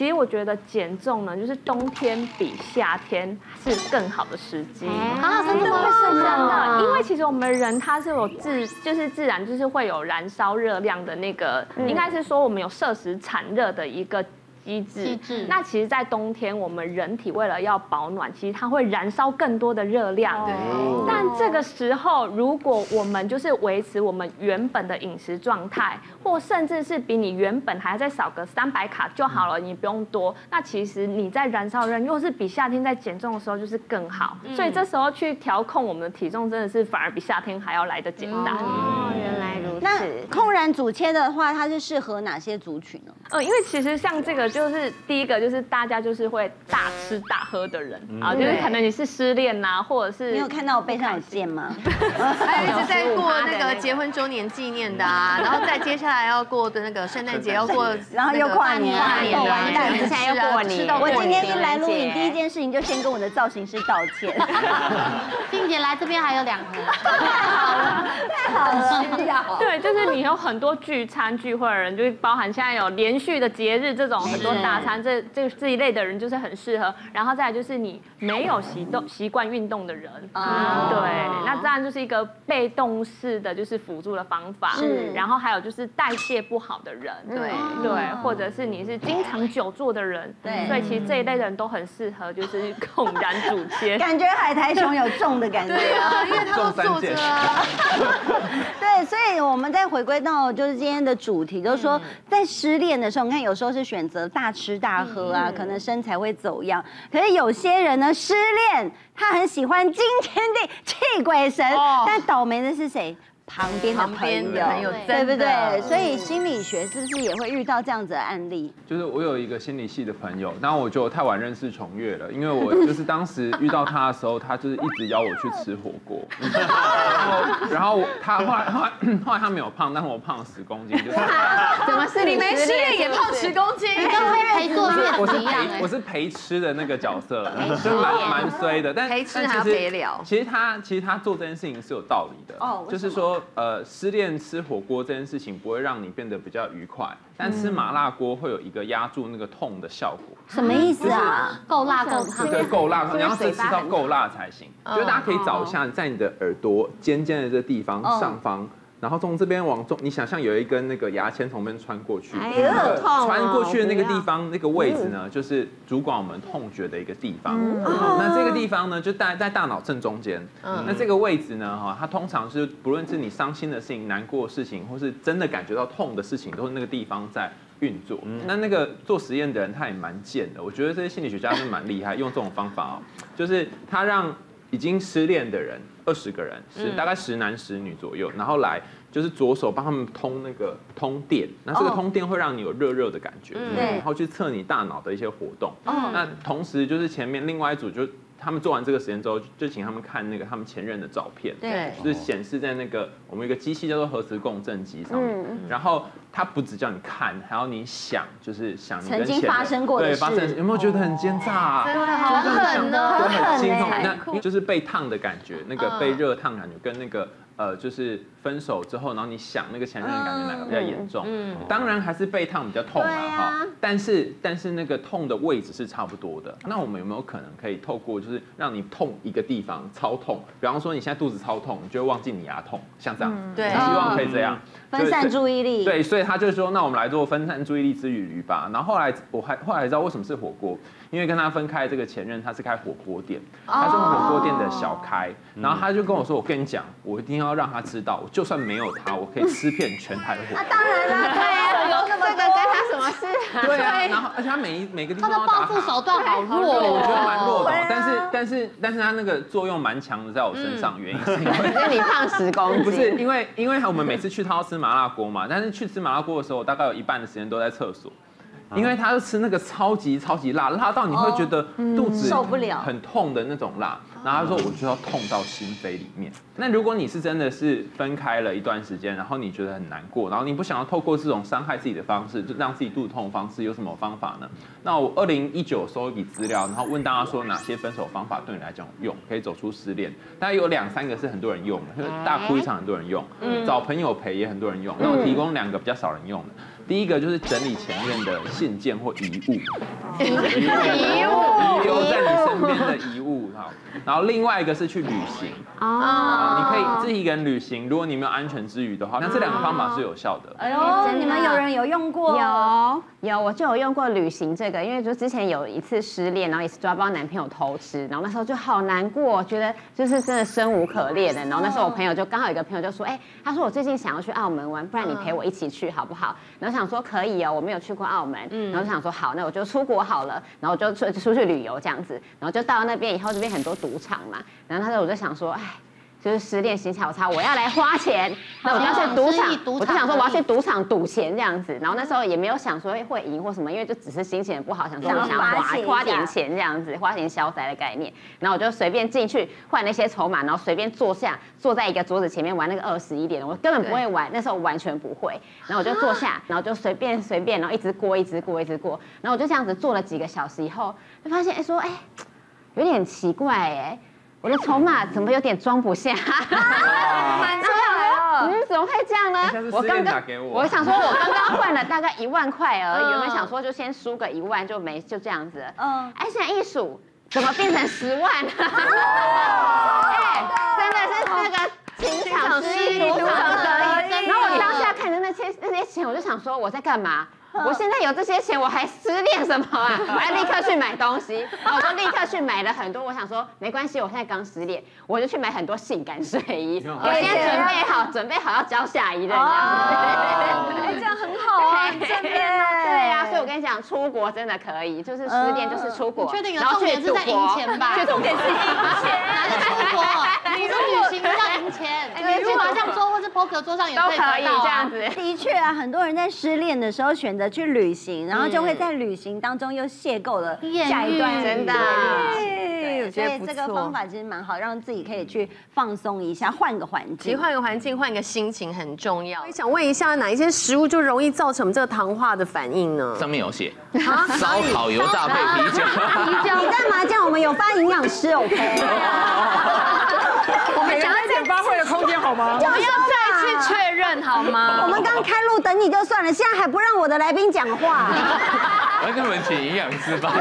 其实我觉得减重呢，就是冬天比夏天是更好的时机。啊，真的吗？是真的，因为其实我们人他是有自，就是自然就是会有燃烧热量的那个，应该是说我们有摄食产热的一个。机制，机制那其实，在冬天，我们人体为了要保暖，其实它会燃烧更多的热量。对但这个时候，如果我们就是维持我们原本的饮食状态，或甚至是比你原本还要再少个三百卡就好了，你不用多。那其实你在燃烧热，又是比夏天在减重的时候就是更好。所以这时候去调控我们的体重，真的是反而比夏天还要来得简单。哦，原来如那此。空燃组切的话，它是适合哪些族群呢？呃，因为其实像这个就是第一个就是大家就是会大吃大喝的人啊，就是可能你是失恋呐，或者是你有看到我背上有剑吗？还有一直在过那个结婚周年纪念的啊，然后再接下来要过的那个圣诞节要过，然后又跨年啊跨年完蛋现在又过年我今天一来录影，第一件事情就先跟我的造型师道歉。静姐来这边还有两盒，太好了，太好了。对，就是你有很多聚餐聚会的人，就是包含现在有连续的节日这种很多大餐，这这这一类的人就是很适合。然后再来就是你没有习动习惯运动的人，对，那当然就是一个被动式的就是辅助的方法。是。然后还有就是代谢不好的人，对。对，或者是你是经常久坐的人，对。所以其实这一类的人都很适合就是控燃主切。感觉海苔熊有重的感觉。对啊，因为他都坐着啊，对，所以我们再回归到就是今天的主题，就是说在失恋的时候，你看有时候是选择大吃大喝啊，可能身材会走样。可是有些人呢，失恋他很喜欢惊天地泣鬼神，但倒霉的是谁？旁边的旁朋友，边的朋友对不对？所以心理学是不是也会遇到这样子的案例？就是我有一个心理系的朋友，然后我就太晚认识重月了，因为我 就是当时遇到他的时候，他就是一直邀我去吃火锅，然 后然后他后来后来后来他没有胖，但是我胖了十公斤，就是。怎么是？你没失恋也胖十公斤，跟会陪做面我是一样陪我是陪吃的那个角色，就是蛮蛮衰的，但陪吃还要但其实陪聊。其实他其实他做这件事情是有道理的，哦就是说呃失恋吃火锅这件事情不会让你变得比较愉快，但吃麻辣锅会有一个压住那个痛的效果。什么意思啊？够辣够烫。对，够辣，你要是吃到够辣才行。就是大家可以找一下，在你的耳朵尖尖的这个地方嗯上方，然后从这边往中，你想象有一根那个牙签从那边穿过去，穿过去的那个地方，那个位置呢，就是主管我们痛觉的一个地方。嗯。那这个地方呢，就大在大脑正中间。那这个位置呢，哈，它通常是不论是你伤心的事情、难过的事情，或是真的感觉到痛的事情，都是那个地方在。运作，那那个做实验的人他也蛮贱的，我觉得这些心理学家是蛮厉害，用这种方法哦，就是他让已经失恋的人二十个人，是大概十男十女左右，然后来就是左手帮他们通那个通电，那这个哦。通电会让你有热热的感觉，然后去测你大脑的一些活动。哦。那同时就是前面另外一组就他们做完这个实验之后，就请他们看那个他们前任的照片，对就是显示在那个我们有一个机器叫做核磁共振机上面，嗯然后他不只叫你看，还要你想，就是想你跟曾经发生过的对事发生有没有觉得很奸诈啊？真的好狠哦，对，很心痛。那就是被烫的感觉，那个被热烫感觉，跟那个呃，就是分手之后，然后你想那个前任的感觉哪个比较严重？嗯，当然还是被烫比较痛啊哈。但是但是那个痛的位置是差不多的。那我们有没有可能可以透过就是让你痛一个地方超痛？比方说你现在肚子超痛，你就会忘记你牙痛，像这样。对希望可以这样分散注意力。对，所以他就说，那我们来做分散注意力之旅吧。然后后来我还后来知道为什么是火锅，因为跟他分开这个前任他是开火锅店，他是火锅店的小开，然后他就跟我说，我跟你讲，我一定要让他知道，就算没有他，我可以吃遍全台的火锅。当然啦，对啊，有那么这个跟他什么事？对啊，然后而且他每一每个地方都打的报复手。段好弱哦，我觉得哦。蛮弱的但是但是但是他那个作用蛮强的，在我身上，原因是因为因为你胖十公斤，不是因为因为我们每次去他要吃麻辣锅嘛，但是去吃麻辣锅的时候，我大概有一半的时间都在厕所。因为他是吃那个超级超级辣，辣到你会觉得肚子受不了很痛的那种辣。然后他说我就要痛到心扉里面。那如果你是真的是分开了一段时间，然后你觉得很难过，然后你不想要透过这种伤害自己的方式，就让自己肚子痛的方式，有什么方法呢？那我二零一九收一笔资料，然后问大家说哪些分手方法对你来讲有用，可以走出失恋。大概有两三个是很多人用的，就是大哭一场很多人用，找朋友陪也很多人用。那我提供两个比较少人用的。第一个就是整理前面的信件或遗物，遗物遗留在你身边的遗物哈。然后另外一个是去旅行啊，你可以自己一个人旅行，如果你没有安全之余的话，那这两个方法是有效的。哎呦，你们有人有用过？有有，我就有用过旅行这个，因为就之前有一次失恋，然后也是抓包男朋友偷吃，然后那时候就好难过，觉得就是真的生无可恋的。然后那时候我朋友就刚好有一个朋友就说，哎，他说我最近想要去澳门玩，不然你陪我一起去好不好？然后想说可以哦，我没有去过澳门，然后就想说好，那我就出国好了，然后就出出去旅游这样子，然后就到那边以后，这边很多赌场嘛，然后那时候我就想说，哎。就是失恋心情差，我要来花钱，那我就要去赌场，我就想说我要去赌场赌钱这样子，然后那时候也没有想说会赢或什么，因为就只是心情不好，想说我想花花点钱这样子，花钱消灾的概念，然后我就随便进去换那些筹码，然后随便坐下，坐在一个桌子前面玩那个二十一点，我根本不会玩，那时候完全不会，然后我就坐下，然后就随便随便，然后一直过一直过一直过，然后我就这样子坐了几个小时以后，就发现哎说哎有点奇怪哎。我的筹码怎么有点装不下？满出来了，嗯，怎么会这样呢？我刚刚我想说，我刚刚换了大概一万块而已，原本想说就先输个一万就没就这样子。嗯，哎，现在一数，怎么变成十万？哎，真的是那个情场失意，赌场得意。然后我当下看着那些那些钱，我就想说我在干嘛？我现在有这些钱，我还失恋什么啊？我还立刻去买东西，然后我就立刻去买了很多。我想说，没关系，我现在刚失恋，我就去买很多性感睡衣。我先准备好，准备好要交下一任。哎，这样很好啊，真的。对啊，所以我跟你讲，出国真的可以，就是失恋就是出国。确定啊？重点是在赢钱吧？重点是赢钱，拿着出国，你说旅行要赢钱，你去麻将桌或是 poker 桌上也可以这样子。的确啊，很多人在失恋的时候选择去旅行，然后就会在旅行当中又邂逅了下一段真的。对，所以这个方法其实蛮好，让自己可以去放松一下，换个环境。其实换个环境，换个心情很重要。我想问一下，哪一些食物就容易造成这个糖化的反应呢？上面有写，烧烤、油炸配啤酒。你在麻将，我们有发营养师，OK。我们讲一点发挥好吗？我们要再次确认好吗？我们刚开路等你就算了，现在还不让我的来宾讲话。我要跟你们请营养师吧。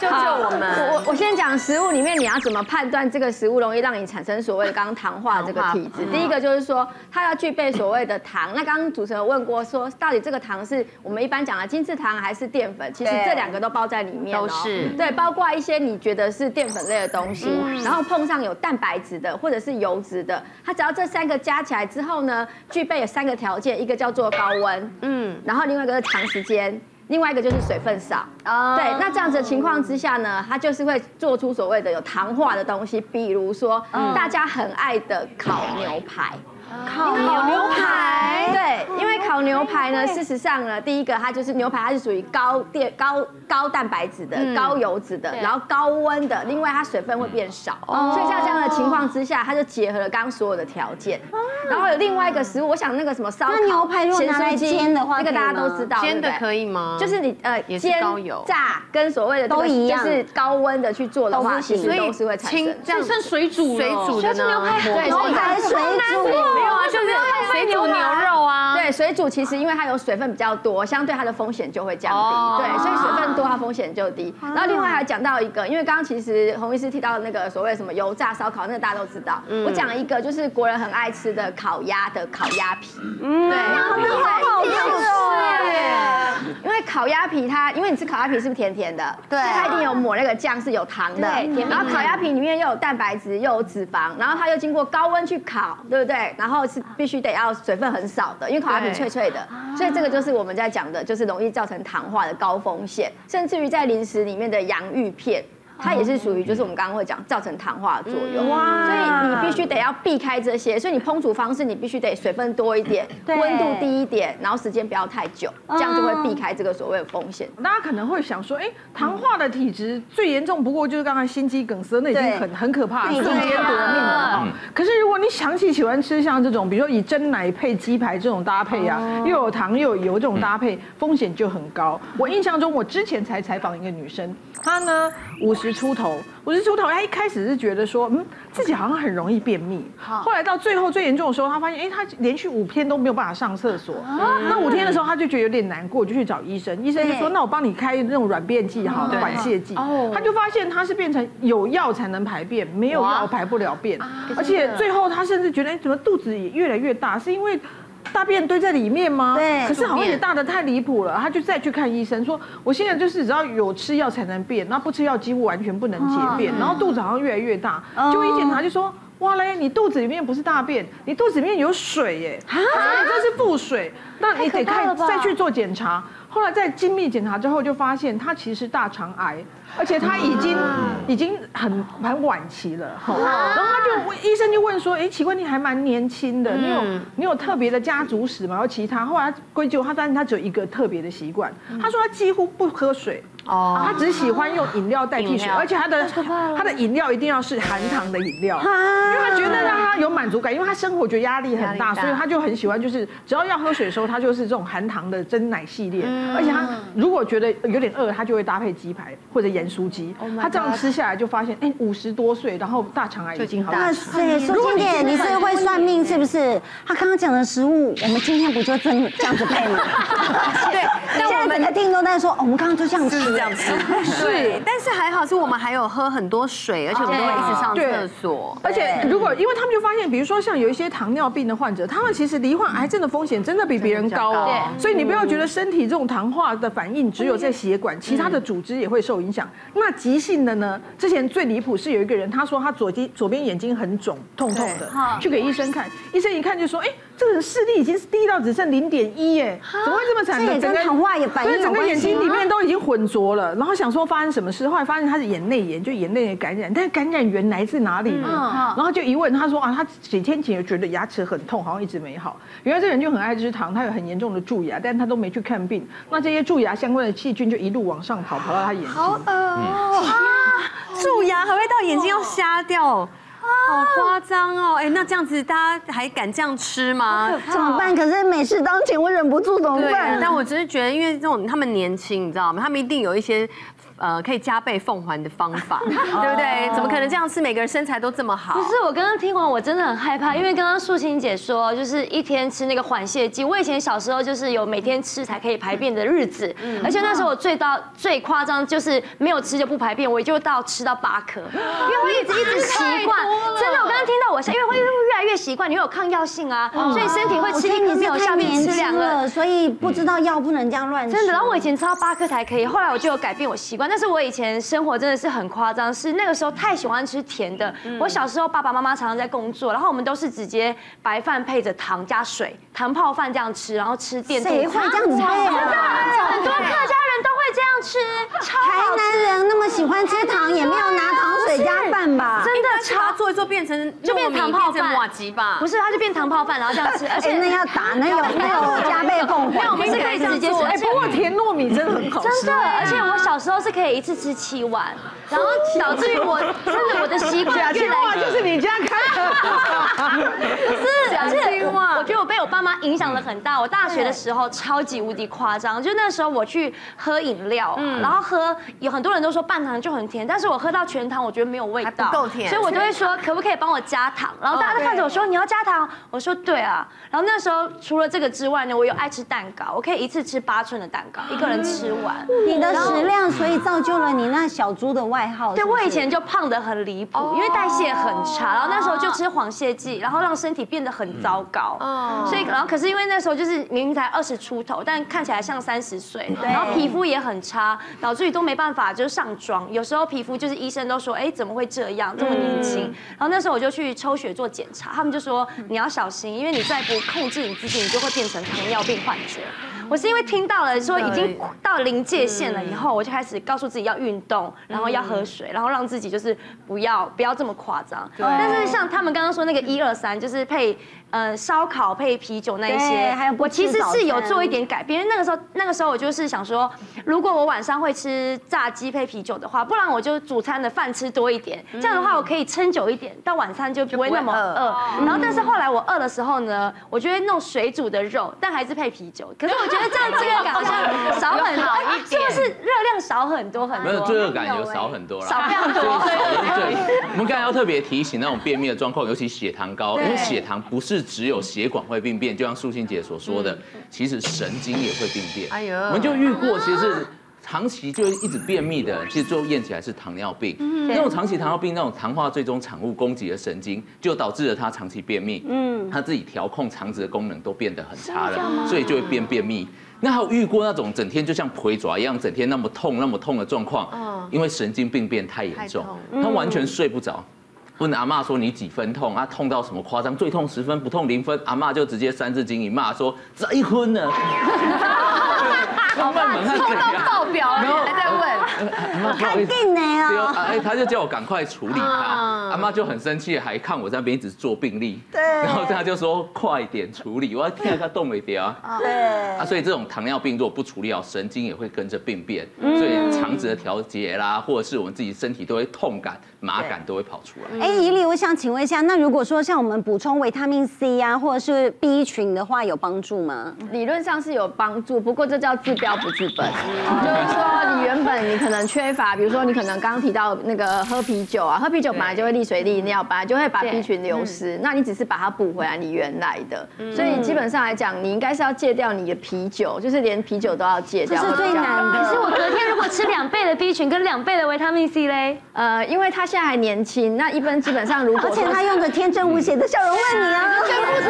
救救 我们！我我先讲食物里面，你要怎么判断这个食物容易让你产生所谓的刚刚糖化这个体质？第一个就是说，它要具备所谓的糖。那刚刚主持人问过，说到底这个糖是我们一般讲的精制糖还是淀粉？其实这两个都包在里面都是对，包括一些你觉得是淀粉类的东西，然后碰上有蛋白质的或者是油脂的，它只要这三个加起来之后呢，具备有三个条件，一个叫做高温，嗯，然后另外一个是长时间。另外一个就是水分少，哦。对，那这样子的情况之下呢，它就是会做出所谓的有糖化的东西，比如说大家很爱的烤牛排。烤牛排，对，因为烤牛排呢，事实上呢，第一个它就是牛排，它是属于高电、高高蛋白质的、高油脂的，然后高温的，另外它水分会变少，哦。所以像这样的情况之下，它就结合了刚刚所有的条件。然后有另外一个食物，我想那个什么烧烤、牛排，如果拿来煎的话，那个大家都知道，煎的可以吗？就是你呃，煎、炸跟所谓的都一样，就是高温的去做的话，其实都是会产生。这样算水煮水煮的呢？对，牛排水煮。没有啊，就是水煮牛肉啊。对，水煮其实因为它有水分比较多，相对它的风险就会降低。对，所以水分多，它风险就低。然后另外还讲到一个，因为刚刚其实洪医师提到那个所谓什么油炸烧烤，那个大家都知道。我讲一个，就是国人很爱吃的烤鸭的烤鸭皮。嗯，对，好好吃哦。因为烤鸭皮它，因为你吃烤鸭皮是不是甜甜的？对，它一定有抹那个酱是有糖的。对，然后烤鸭皮里面又有蛋白质又有脂肪，然后它又经过高温去烤，对不对？然后是必须得要水分很少的，因为烤鸭皮脆脆的，所以这个就是我们在讲的，就是容易造成糖化的高风险，甚至于在零食里面的洋芋片。它也是属于，就是我们刚刚会讲造成糖化的作用，哇！所以你必须得要避开这些，所以你烹煮方式你必须得水分多一点，温度低一点，然后时间不要太久，这样就会避开这个所谓的风险。大家可能会想说，哎，糖化的体质最严重不过就是刚才心肌梗塞，那已经很很可怕，瞬间夺命了。可是如果你想起喜欢吃像这种，比如说以蒸奶配鸡排这种搭配啊，又有糖又有油这种搭配，风险就很高。我印象中，我之前才采访一个女生，她呢五十。十出头，五十出头，他一开始是觉得说，嗯，自己好像很容易便秘。后来到最后最严重的时候，他发现，哎，他连续五天都没有办法上厕所。那五天的时候，他就觉得有点难过，就去找医生。医生就说，那我帮你开那种软便剂，哈，缓泻剂。他就发现他是变成有药才能排便，没有药排不了便。而且最后他甚至觉得，哎，怎么肚子也越来越大？是因为大便堆在里面吗？对可是好像也大的太离谱了，他就再去看医生，说我现在就是只要有吃药才能便，那不吃药几乎完全不能解便，然后肚子好像越来越大。就一检查就说。哇嘞！你肚子里面不是大便，你肚子里面有水耶！啊，这是腹水，那你得看再去做检查。后来在精密检查之后，就发现他其实大肠癌，而且他已经已经很很晚期了。然后他就问医生就问说：“哎，奇怪，你还蛮年轻的，你有你有特别的家族史吗？然后其他？”后来归咎他发现他只有一个特别的习惯，他说他几乎不喝水。哦，他只喜欢用饮料代替水，而且他的他的饮料一定要是含糖的饮料，因为他觉得让他有满足感，因为他生活觉得压力很大，所以他就很喜欢，就是只要要喝水的时候，他就是这种含糖的真奶系列，而且他如果觉得有点饿，他就会搭配鸡排或者盐酥鸡，他这样吃下来就发现，哎，五十多岁，然后大肠癌已经好。哇塞，苏青姐，你是会算命是不是？他刚刚讲的食物，我们今天不就真这样子配吗？对，那我们的听众在说，我们刚刚就这样吃。这样吃，是，但是还好是我们还有喝很多水，而且我们都会一直上厕所。而且如果因为他们就发现，比如说像有一些糖尿病的患者，他们其实罹患癌症的风险真的比别人高哦。所以你不要觉得身体这种糖化的反应只有在血管，其他的组织也会受影响。那急性的呢？之前最离谱是有一个人，他说他左睛左边眼睛很肿，痛痛的，去给医生看，医生一看就说，哎。这个人视力已经是低到只剩零点一，耶，怎么会这么惨？整个糖化也反应整个眼睛里面都已经混浊了。然后想说发生什么事，后来发现他是眼内炎，就眼内感染。但是感染源来自哪里呢？然后就一问，他说啊，他几天前就觉得牙齿很痛，好像一直没好。原来这人就很爱吃糖，他有很严重的蛀牙，但他都没去看病。那这些蛀牙相关的细菌就一路往上跑，跑到他眼睛。好恶啊！蛀牙还会到眼睛要瞎掉。好夸张哦！哎，那这样子大家还敢这样吃吗？怎么办？可是美食当前，我忍不住怎么办？但我只是觉得，因为这种他们年轻，你知道吗？他们一定有一些。呃，可以加倍奉还的方法，对不对？怎么可能这样吃？每个人身材都这么好？不是，我刚刚听完，我真的很害怕，因为刚刚素清姐说，就是一天吃那个缓泻剂。我以前小时候就是有每天吃才可以排便的日子，而且那时候我最到最夸张就是没有吃就不排便，我就到吃到八颗，因为会一直一直习惯。真的，我刚刚听到我，因为会越来越习惯，你会有抗药性啊，所以身体会吃一颗没有下面吃两个，所以不知道药不能这样乱吃。真的，然后我以前吃到八颗才可以，后来我就有改变我习惯。但是我以前生活真的是很夸张，是那个时候太喜欢吃甜的。我小时候爸爸妈妈常常在工作，然后我们都是直接白饭配着糖加水，糖泡饭这样吃，然后吃电动。谁会这样子配？很多客家人都会这样 吃。台南人那么喜欢吃糖，也没有拿糖水加饭吧？真的，茶做一做变成就变糖泡饭、瓦吉吧？不是，它就变糖泡饭，然后这样吃。而且那要打，那有那有加倍奉还。那我们是可以直接吃。哎，不过甜糯米真的很好吃。真的，而且我小时候是可以一次吃七碗，然后导致于我真的我的习惯越来就是你家开的。不是假青蛙，我觉得我被我爸妈影响了很大。我大学的时候超级无敌夸张，就那时候我去喝饮料，嗯然后喝有很多人都说半糖就很甜，但是我喝到全糖，我觉得没有味道，不够甜，所以我就会说可不可以帮我加糖？然后大家都看着我说你要加糖，我说对啊。然后那时候除了这个之外呢，我有爱吃蛋糕，我可以一次吃八寸的蛋糕，一个人吃完。你的食量，所以造就了你那小猪的外号。对我以前就胖的很离谱，因为代谢很差，然后那时候就吃黄泻剂，然后让身体变得很糟糕。所以然后可是因为那时候就是明明才二十出头，但看起来像三十岁，然后皮肤也很差，导致于都没办法就是上妆。有时候皮肤就是医生都说，哎，怎么会这样，这么年轻？然后那时候我就去抽血做检查，他们就说你要小心，因为你再不控制你自己，你就会变成糖尿病患者。我是因为听到了说已经到临界线了以后，我就开始告诉自己要运动，然后要喝水，然后让自己就是不要不要这么夸张。但是像他们刚刚说那个一二三，就是配。呃烧烤配啤酒那一些，还有我其实是有做一点改变，因为那个时候那个时候我就是想说，如果我晚上会吃炸鸡配啤酒的话，不然我就主餐的饭吃多一点，这样的话我可以撑久一点，到晚餐就不会那么饿。然后但是后来我饿的时候呢，我就会弄水煮的肉，但还是配啤酒。可是我觉得这样饥饿感好像 少很多，是不是热量少很多很多？没有罪恶感有少很多啦，少非常多。对，我们刚才要特别提醒那种便秘的状况，尤其血糖高，因为血糖不是只有血管会病变，就像素心姐所说的，其实神经也会病变。哎呦我们就遇过，其实是。长期就一直便秘的人，其实最后验起来是糖尿病。那种长期糖尿病，那种糖化最终产物攻击了神经，就导致了他长期便秘。嗯，他自己调控肠子的功能都变得很差了，所以就会变便秘。那还有遇过那种整天就像腿爪一样，整天那么痛那么痛的状况，因为神经病变太严重，他完全睡不着。问阿妈说你几分痛啊？痛到什么夸张？最痛十分，不痛零分。阿妈就直接三字经一骂说再 好吧，痛到爆表了，你还在问？阿妈不好意思，定呢对哦，哎，他就叫我赶快处理他。阿妈就很生气，还看我在那边一直做病历。对然后他就说快点处理，我要听他动没掉啊。对啊，所以这种糖尿病如果不处理好，神经也会跟着病变，所以肠子的调节啦，或者是我们自己身体都会痛感、麻感都会跑出来。哎，怡丽，我想请问一下，那如果说像我们补充维他命 C 啊，或者是 B 群的话，有帮助吗？理论上是有帮助，不过这叫治标不治本，就是说你原本你可能缺乏，比如说你可能刚刚提到那个喝啤酒啊，喝啤酒本来就会利水利尿，本来就会把 B 群流失，那你只是把它补回来你原来的，所以基本上来讲，你应该是要戒掉你的啤酒，就是连啤酒都要戒掉，这是最难的。可是我隔天如果吃两倍的 B 群跟两倍的维他命 C 嘞，呃，因为他现在还年轻，那一般基本上如果而且他用着天真无邪的笑容问你啊，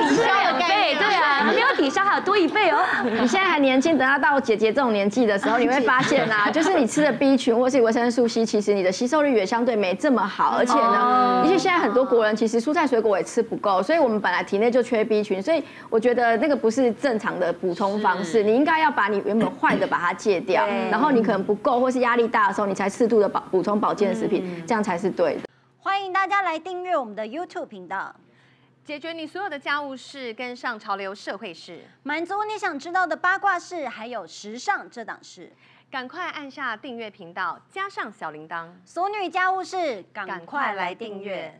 抵消两倍，对啊，没有抵消还有多一倍哦。你现在还年轻，等他到姐姐这种年纪的时候，你会发现啊，就是你吃的 B 群或是维生素 C，其实你的吸收率也相对没这么好，而且呢，因为现在很多国人其实蔬菜水果也吃不够，所以我们本来体内就缺 B 群，所以我觉得那个不是正常的补充方式，你应该要把你原本坏的把它戒掉，然后你可能不够或是压力大的时候，你才适度的保补充保健食品，这样才是对的。欢迎大家来订阅我们的 YouTube 频道，解决你所有的家务事，跟上潮流社会事，满足你想知道的八卦事，还有时尚这档事。赶快按下订阅频道，加上小铃铛。俗女家务事，赶快来订阅。